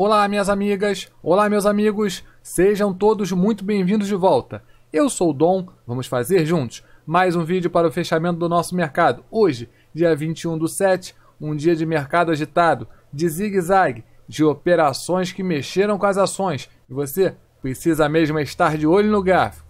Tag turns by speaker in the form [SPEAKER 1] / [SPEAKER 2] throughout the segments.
[SPEAKER 1] Olá, minhas amigas! Olá, meus amigos! Sejam todos muito bem-vindos de volta. Eu sou o Dom, vamos fazer juntos mais um vídeo para o fechamento do nosso mercado. Hoje, dia 21 do 7, um dia de mercado agitado, de zigue-zague, de operações que mexeram com as ações. E você precisa mesmo estar de olho no gráfico.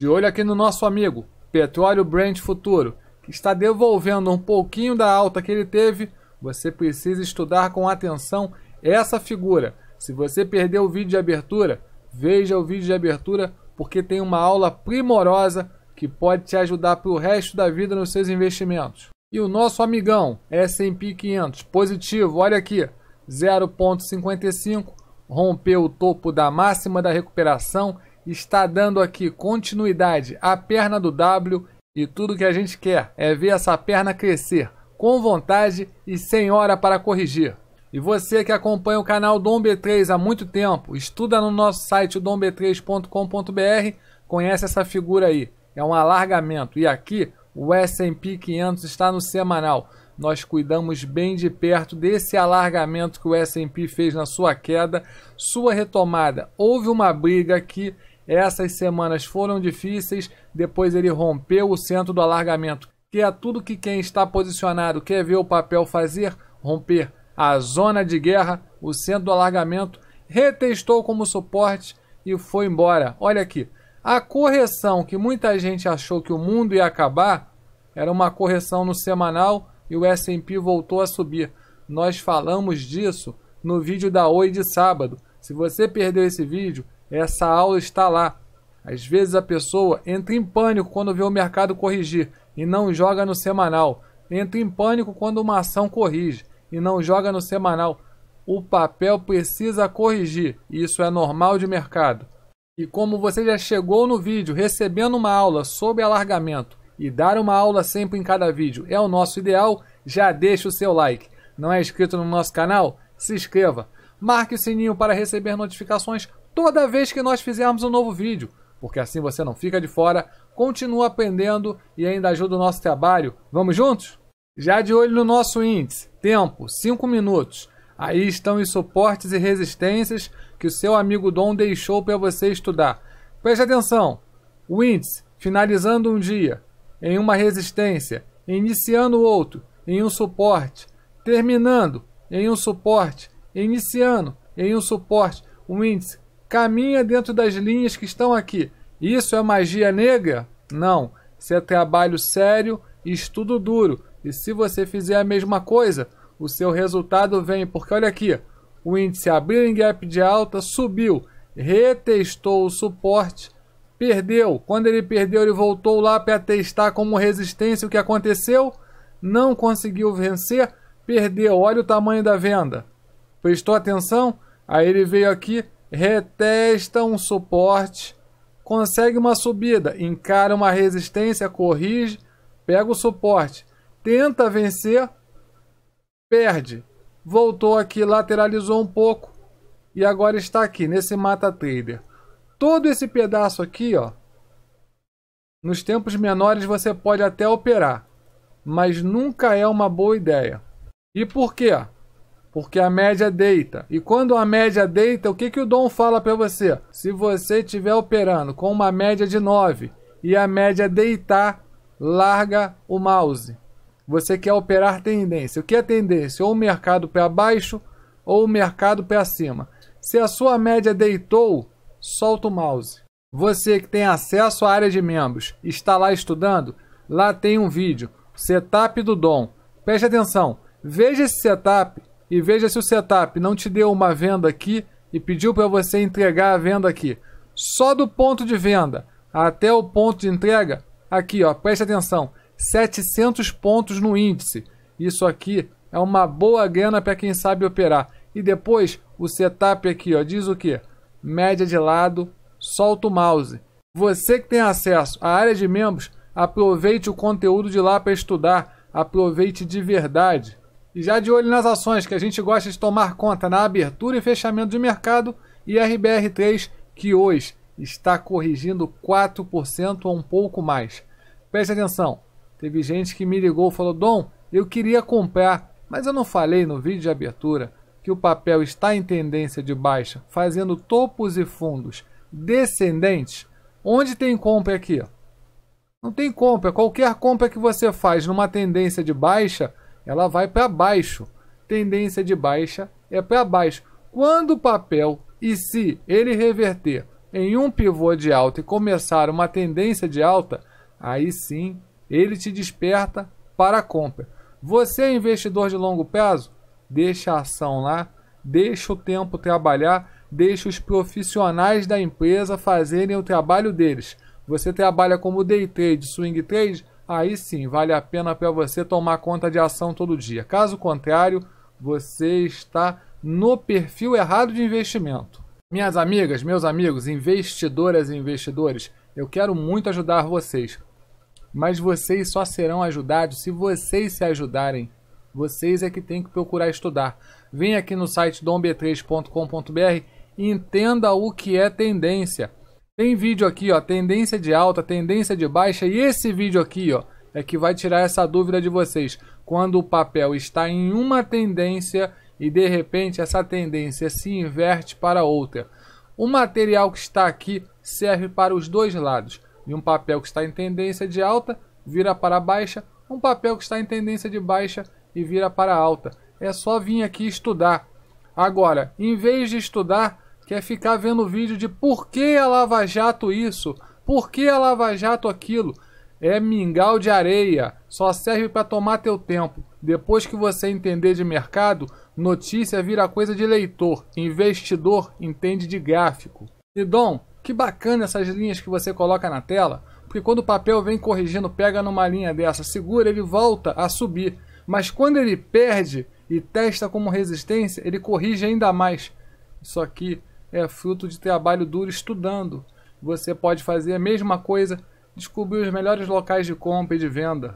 [SPEAKER 1] De olho aqui no nosso amigo, Petróleo Brent Futuro, que está devolvendo um pouquinho da alta que ele teve. Você precisa estudar com atenção essa figura. Se você perdeu o vídeo de abertura, veja o vídeo de abertura porque tem uma aula primorosa que pode te ajudar para o resto da vida nos seus investimentos. E o nosso amigão S&P 500 positivo, olha aqui, 0.55, rompeu o topo da máxima da recuperação, está dando aqui continuidade à perna do W e tudo que a gente quer é ver essa perna crescer com vontade e sem hora para corrigir. E você que acompanha o canal Dom B3 há muito tempo, estuda no nosso site domb3.com.br, conhece essa figura aí. É um alargamento. E aqui o S&P 500 está no semanal. Nós cuidamos bem de perto desse alargamento que o S&P fez na sua queda, sua retomada. Houve uma briga aqui, essas semanas foram difíceis, depois ele rompeu o centro do alargamento, que é tudo que quem está posicionado quer ver o papel fazer, romper a zona de guerra, o centro do alargamento, retestou como suporte e foi embora. Olha aqui, a correção que muita gente achou que o mundo ia acabar era uma correção no semanal e o S&P voltou a subir. Nós falamos disso no vídeo da Oi de sábado. Se você perdeu esse vídeo, essa aula está lá. Às vezes a pessoa entra em pânico quando vê o mercado corrigir e não joga no semanal. Entra em pânico quando uma ação corrige e não joga no semanal. O papel precisa corrigir, isso é normal de mercado. E como você já chegou no vídeo recebendo uma aula sobre alargamento e dar uma aula sempre em cada vídeo é o nosso ideal, já deixa o seu like. Não é inscrito no nosso canal? Se inscreva. Marque o sininho para receber notificações toda vez que nós fizermos um novo vídeo, porque assim você não fica de fora, continua aprendendo e ainda ajuda o nosso trabalho. Vamos juntos? Já de olho no nosso índice, tempo 5 minutos. Aí estão os suportes e resistências que o seu amigo Dom deixou para você estudar. Preste atenção: o índice finalizando um dia em uma resistência, iniciando outro em um suporte, terminando em um suporte, iniciando em um suporte. O índice caminha dentro das linhas que estão aqui. Isso é magia negra? Não. Isso é trabalho sério e estudo duro e se você fizer a mesma coisa, o seu resultado vem, porque olha aqui, o índice abriu em gap de alta, subiu, retestou o suporte, perdeu. Quando ele perdeu, ele voltou lá para testar como resistência. O que aconteceu? Não conseguiu vencer, perdeu. Olha o tamanho da venda. Prestou atenção? Aí ele veio aqui, retesta um suporte, consegue uma subida, encara uma resistência, corrige, pega o suporte tenta vencer, perde. Voltou aqui, lateralizou um pouco e agora está aqui nesse mata trader. Todo esse pedaço aqui, ó, nos tempos menores você pode até operar, mas nunca é uma boa ideia. E por quê? Porque a média deita. E quando a média deita, o que, que o Dom fala para você? Se você estiver operando com uma média de 9 e a média deitar, larga o mouse. Você quer operar tendência. O que é tendência? Ou o mercado para baixo ou o mercado para cima. Se a sua média deitou, solta o mouse. Você que tem acesso à área de membros, está lá estudando, lá tem um vídeo, setup do Dom. Preste atenção, veja esse setup e veja se o setup não te deu uma venda aqui e pediu para você entregar a venda aqui. Só do ponto de venda até o ponto de entrega, aqui ó, preste atenção, 700 pontos no índice. Isso aqui é uma boa grana para quem sabe operar. E depois o setup aqui, ó, diz o que? Média de lado, solta o mouse. Você que tem acesso à área de membros, aproveite o conteúdo de lá para estudar, aproveite de verdade. E já de olho nas ações que a gente gosta de tomar conta na abertura e fechamento de mercado e RBR3 que hoje está corrigindo 4% ou um pouco mais. Preste atenção, Teve gente que me ligou e falou: Dom, eu queria comprar, mas eu não falei no vídeo de abertura. que o papel está em tendência de baixa, fazendo topos e fundos descendentes, onde tem compra aqui? Não tem compra. Qualquer compra que você faz numa tendência de baixa, ela vai para baixo. Tendência de baixa é para baixo. Quando o papel e se ele reverter em um pivô de alta e começar uma tendência de alta, aí sim ele te desperta para a compra. Você é investidor de longo prazo? Deixa a ação lá, deixa o tempo trabalhar, deixa os profissionais da empresa fazerem o trabalho deles. Você trabalha como day trade, swing trade, aí sim vale a pena para você tomar conta de ação todo dia. Caso contrário, você está no perfil errado de investimento. Minhas amigas, meus amigos, investidoras e investidores, eu quero muito ajudar vocês. Mas vocês só serão ajudados se vocês se ajudarem. Vocês é que têm que procurar estudar. Vem aqui no site domb3.com.br e entenda o que é tendência. Tem vídeo aqui, ó, tendência de alta, tendência de baixa, e esse vídeo aqui, ó, é que vai tirar essa dúvida de vocês. Quando o papel está em uma tendência e de repente essa tendência se inverte para outra. O material que está aqui serve para os dois lados. E um papel que está em tendência de alta vira para baixa, um papel que está em tendência de baixa e vira para alta. É só vir aqui estudar. Agora, em vez de estudar, quer ficar vendo vídeo de por que a Lava Jato isso, por que a Lava Jato aquilo. É mingau de areia, só serve para tomar teu tempo. Depois que você entender de mercado, notícia vira coisa de leitor, investidor entende de gráfico. E Dom, que bacana essas linhas que você coloca na tela, porque quando o papel vem corrigindo, pega numa linha dessa, segura, ele volta a subir. Mas quando ele perde e testa como resistência, ele corrige ainda mais. Isso aqui é fruto de trabalho duro estudando. Você pode fazer a mesma coisa, descobrir os melhores locais de compra e de venda.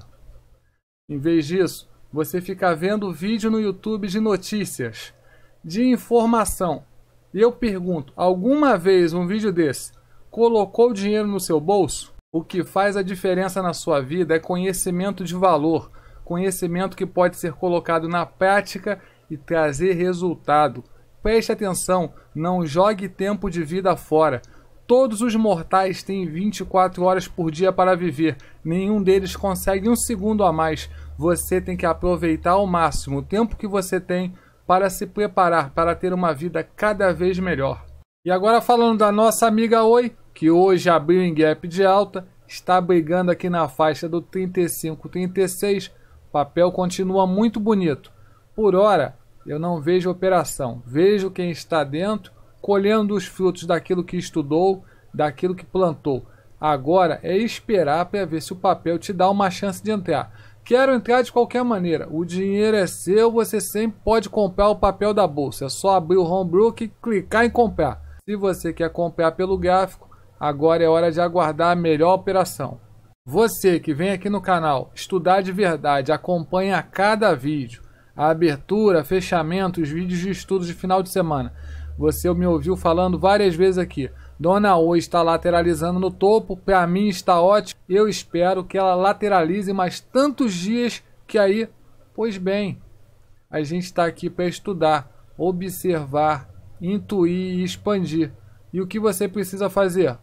[SPEAKER 1] Em vez disso, você fica vendo vídeo no YouTube de notícias, de informação. E eu pergunto, alguma vez um vídeo desse colocou dinheiro no seu bolso? O que faz a diferença na sua vida é conhecimento de valor, conhecimento que pode ser colocado na prática e trazer resultado. Preste atenção, não jogue tempo de vida fora. Todos os mortais têm 24 horas por dia para viver, nenhum deles consegue um segundo a mais. Você tem que aproveitar ao máximo o tempo que você tem para se preparar para ter uma vida cada vez melhor. E agora falando da nossa amiga Oi, que hoje abriu em gap de alta, está brigando aqui na faixa do 35-36 papel continua muito bonito. Por hora, eu não vejo operação. Vejo quem está dentro, colhendo os frutos daquilo que estudou, daquilo que plantou. Agora é esperar para ver se o papel te dá uma chance de entrar. Quero entrar de qualquer maneira. O dinheiro é seu, você sempre pode comprar o papel da bolsa. É só abrir o Homebrook e clicar em comprar. Se você quer comprar pelo gráfico, agora é hora de aguardar a melhor operação. Você que vem aqui no canal estudar de verdade, acompanha cada vídeo, a abertura, fechamento, os vídeos de estudos de final de semana. Você me ouviu falando várias vezes aqui. Dona O está lateralizando no topo, para mim está ótimo. Eu espero que ela lateralize mais tantos dias que aí, pois bem, a gente está aqui para estudar, observar, intuir e expandir. E o que você precisa fazer?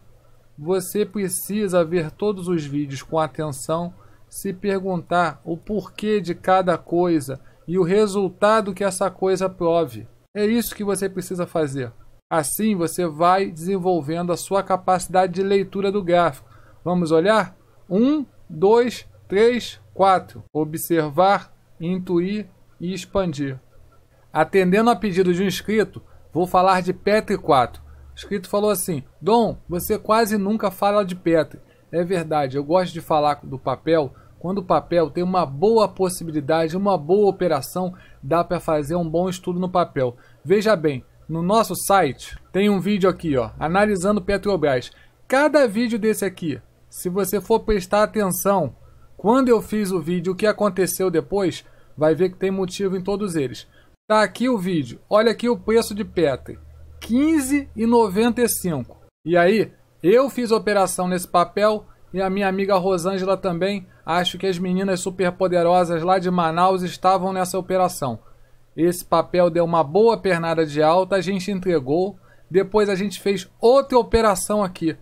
[SPEAKER 1] Você precisa ver todos os vídeos com atenção, se perguntar o porquê de cada coisa e o resultado que essa coisa prove. É isso que você precisa fazer. Assim você vai desenvolvendo a sua capacidade de leitura do gráfico. Vamos olhar? Um, dois, três, quatro. Observar, intuir e expandir. Atendendo a pedido de um inscrito, vou falar de Petri 4 escrito falou assim: Dom, você quase nunca fala de Petri. É verdade, eu gosto de falar do papel. Quando o papel tem uma boa possibilidade, uma boa operação, dá para fazer um bom estudo no papel. Veja bem, no nosso site tem um vídeo aqui, ó, analisando Petrobras. Cada vídeo desse aqui, se você for prestar atenção, quando eu fiz o vídeo, o que aconteceu depois, vai ver que tem motivo em todos eles. Tá aqui o vídeo. Olha aqui o preço de Petri. 15,95. E aí, eu fiz operação nesse papel e a minha amiga Rosângela também. Acho que as meninas superpoderosas lá de Manaus estavam nessa operação. Esse papel deu uma boa pernada de alta, a gente entregou. Depois a gente fez outra operação aqui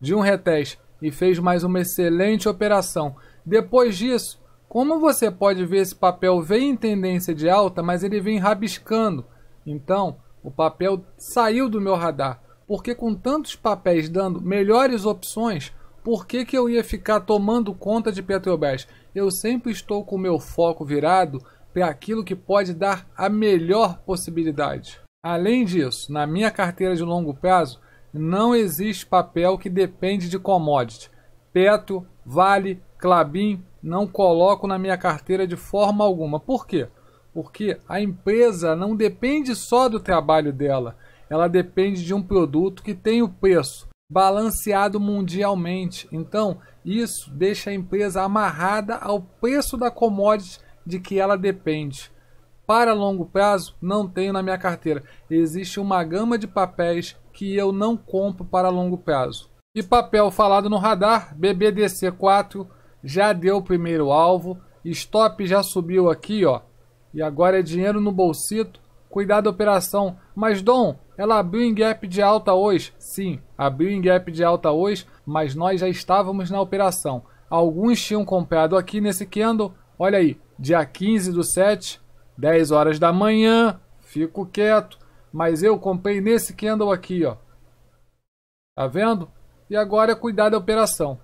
[SPEAKER 1] de um reteste e fez mais uma excelente operação. Depois disso, como você pode ver, esse papel vem em tendência de alta, mas ele vem rabiscando. Então, o papel saiu do meu radar. Porque com tantos papéis dando melhores opções, por que, que eu ia ficar tomando conta de Petrobras? Eu sempre estou com o meu foco virado para aquilo que pode dar a melhor possibilidade. Além disso, na minha carteira de longo prazo, não existe papel que depende de commodity. Petro, Vale, Clabin, não coloco na minha carteira de forma alguma. Por quê? Porque a empresa não depende só do trabalho dela, ela depende de um produto que tem o preço balanceado mundialmente. Então, isso deixa a empresa amarrada ao preço da commodity de que ela depende. Para longo prazo, não tenho na minha carteira. Existe uma gama de papéis que eu não compro para longo prazo. E papel falado no radar, BBDC4 já deu o primeiro alvo, stop já subiu aqui, ó. E agora é dinheiro no bolsito. Cuidado da operação. Mas Dom, ela abriu em gap de alta hoje. Sim, abriu em gap de alta hoje, mas nós já estávamos na operação. Alguns tinham comprado aqui nesse candle. Olha aí, dia 15 do 7, 10 horas da manhã. Fico quieto, mas eu comprei nesse candle aqui, ó. Tá vendo? E agora é cuidar da operação.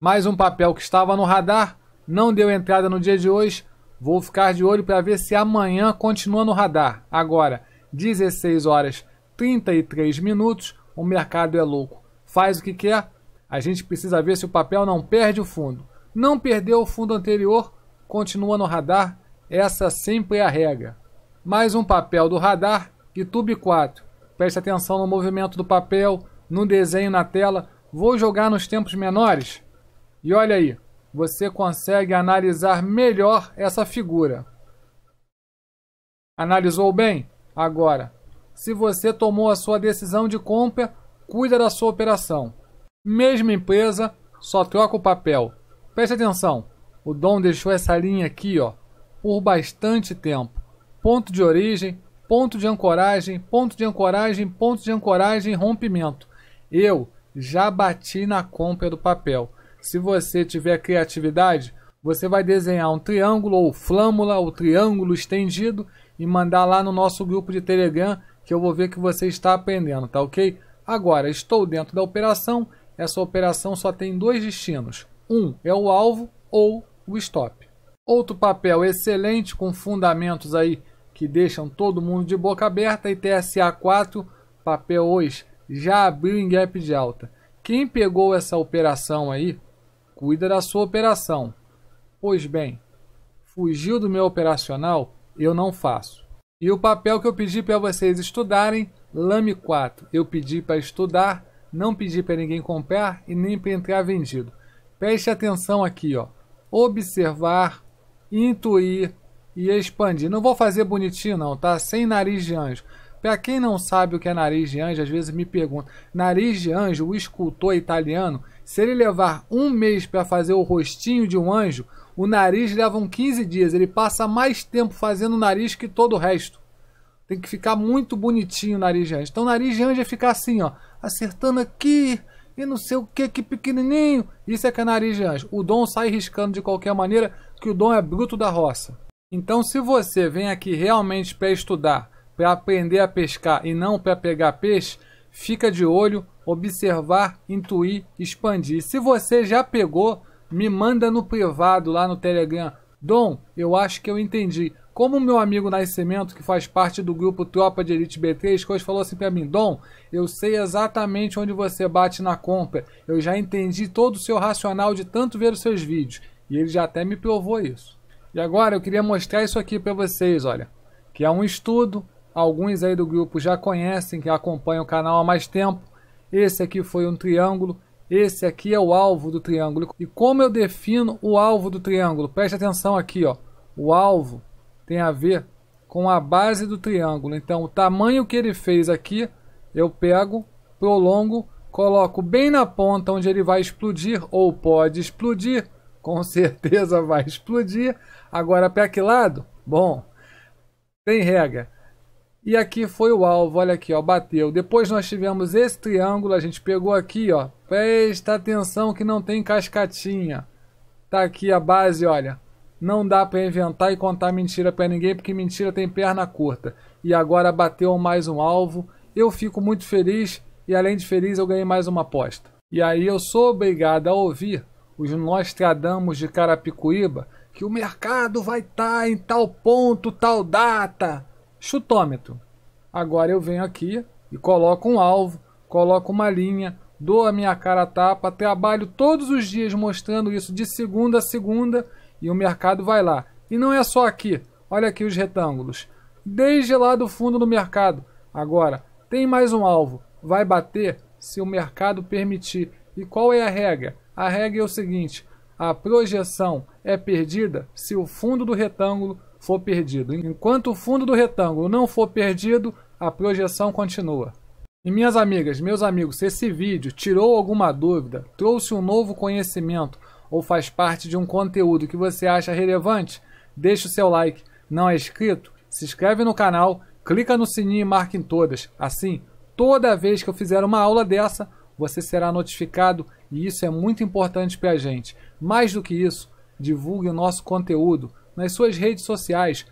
[SPEAKER 1] Mais um papel que estava no radar, não deu entrada no dia de hoje. Vou ficar de olho para ver se amanhã continua no radar. Agora, 16 horas 33 minutos, o mercado é louco. Faz o que quer. A gente precisa ver se o papel não perde o fundo. Não perdeu o fundo anterior, continua no radar. Essa sempre é a regra. Mais um papel do radar, YouTube 4. Preste atenção no movimento do papel, no desenho na tela. Vou jogar nos tempos menores. E olha aí, você consegue analisar melhor essa figura. Analisou bem? Agora, se você tomou a sua decisão de compra, cuida da sua operação. Mesma empresa, só troca o papel. Preste atenção, o Dom deixou essa linha aqui, ó, por bastante tempo. Ponto de origem, ponto de ancoragem, ponto de ancoragem, ponto de ancoragem, rompimento. Eu já bati na compra do papel. Se você tiver criatividade, você vai desenhar um triângulo ou flâmula ou triângulo estendido e mandar lá no nosso grupo de Telegram que eu vou ver que você está aprendendo, tá ok? Agora, estou dentro da operação. Essa operação só tem dois destinos. Um é o alvo ou o stop. Outro papel excelente com fundamentos aí que deixam todo mundo de boca aberta e TSA 4, papel hoje, já abriu em gap de alta. Quem pegou essa operação aí cuida da sua operação. Pois bem, fugiu do meu operacional, eu não faço. E o papel que eu pedi para vocês estudarem, Lame 4, eu pedi para estudar, não pedi para ninguém comprar e nem para entrar vendido. Preste atenção aqui, ó. Observar, intuir e expandir. Não vou fazer bonitinho não, tá? Sem nariz de anjo. Para quem não sabe o que é nariz de anjo, às vezes me pergunta. Nariz de anjo, o escultor italiano, se ele levar um mês para fazer o rostinho de um anjo, o nariz leva uns 15 dias. Ele passa mais tempo fazendo o nariz que todo o resto. Tem que ficar muito bonitinho o nariz de anjo. Então o nariz de anjo é ficar assim, ó, acertando aqui e não sei o que, que pequenininho. Isso é anjo. O dom sai riscando de qualquer maneira, que o dom é bruto da roça. Então se você vem aqui realmente para estudar, para aprender a pescar e não para pegar peixe, fica de olho observar, intuir, expandir. Se você já pegou, me manda no privado lá no Telegram. Dom, eu acho que eu entendi. Como o meu amigo Nascimento, que faz parte do grupo Tropa de Elite B3, que hoje falou assim para mim: Dom, eu sei exatamente onde você bate na compra. Eu já entendi todo o seu racional de tanto ver os seus vídeos. E ele já até me provou isso. E agora eu queria mostrar isso aqui para vocês, olha. Que é um estudo, alguns aí do grupo já conhecem, que acompanham o canal há mais tempo esse aqui foi um triângulo, esse aqui é o alvo do triângulo. E como eu defino o alvo do triângulo? Preste atenção aqui, ó. O alvo tem a ver com a base do triângulo. Então, o tamanho que ele fez aqui, eu pego, prolongo, coloco bem na ponta onde ele vai explodir, ou pode explodir, com certeza vai explodir. Agora, para que lado? Bom, Tem regra. E aqui foi o alvo, olha aqui, ó, bateu. Depois nós tivemos esse triângulo, a gente pegou aqui, ó. Presta atenção que não tem cascatinha. Tá aqui a base, olha. Não dá para inventar e contar mentira para ninguém, porque mentira tem perna curta. E agora bateu mais um alvo. Eu fico muito feliz e além de feliz eu ganhei mais uma aposta. E aí eu sou obrigado a ouvir os Nostradamus de Carapicuíba que o mercado vai estar tá em tal ponto, tal data. Chutômetro. Agora eu venho aqui e coloco um alvo, coloco uma linha, dou a minha cara a tapa, trabalho todos os dias mostrando isso de segunda a segunda e o mercado vai lá. E não é só aqui, olha aqui os retângulos. Desde lá do fundo do mercado. Agora, tem mais um alvo, vai bater se o mercado permitir. E qual é a regra? A regra é o seguinte: a projeção é perdida se o fundo do retângulo for perdido. Enquanto o fundo do retângulo não for perdido, a projeção continua. E minhas amigas, meus amigos, se esse vídeo tirou alguma dúvida, trouxe um novo conhecimento ou faz parte de um conteúdo que você acha relevante, deixe o seu like. Não é inscrito? Se inscreve no canal, clica no sininho e marque em todas. Assim, toda vez que eu fizer uma aula dessa, você será notificado e isso é muito importante para a gente. Mais do que isso, divulgue o nosso conteúdo nas suas redes sociais,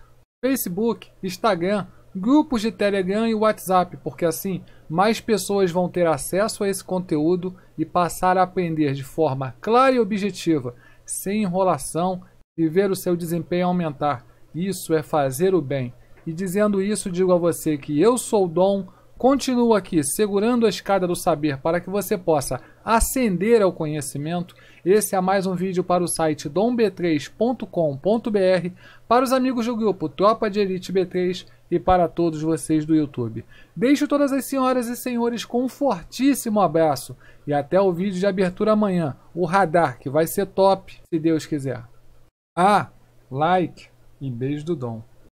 [SPEAKER 1] Facebook, Instagram, grupos de Telegram e WhatsApp, porque assim mais pessoas vão ter acesso a esse conteúdo e passar a aprender de forma clara e objetiva, sem enrolação e ver o seu desempenho aumentar. Isso é fazer o bem. E dizendo isso, digo a você que eu sou o Dom Continuo aqui segurando a escada do saber para que você possa ascender ao conhecimento. Esse é mais um vídeo para o site domb3.com.br, para os amigos do grupo Tropa de Elite B3 e para todos vocês do YouTube. Deixo todas as senhoras e senhores com um fortíssimo abraço e até o vídeo de abertura amanhã, o radar, que vai ser top, se Deus quiser. Ah, like e beijo do Dom.